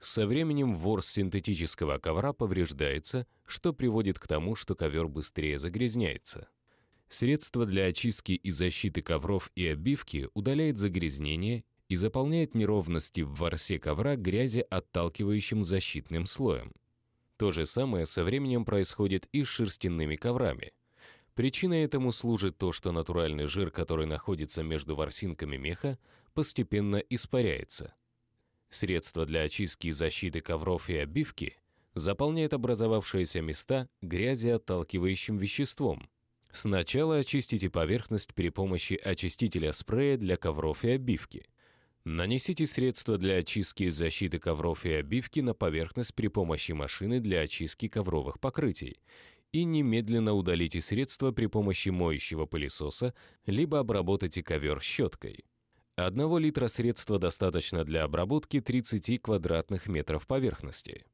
Со временем ворс синтетического ковра повреждается, что приводит к тому, что ковер быстрее загрязняется. Средство для очистки и защиты ковров и обивки удаляет загрязнение и заполняет неровности в ворсе ковра грязи отталкивающим защитным слоем. То же самое со временем происходит и с шерстяными коврами. Причиной этому служит то, что натуральный жир, который находится между ворсинками меха, постепенно испаряется. Средство для очистки и защиты ковров и обивки заполняет образовавшиеся места грязеотталкивающим веществом. Сначала очистите поверхность при помощи очистителя спрея для ковров и обивки. Нанесите средство для очистки и защиты ковров и обивки на поверхность при помощи машины для очистки ковровых покрытий и немедленно удалите средство при помощи моющего пылесоса, либо обработайте ковер щеткой. Одного литра средства достаточно для обработки 30 квадратных метров поверхности.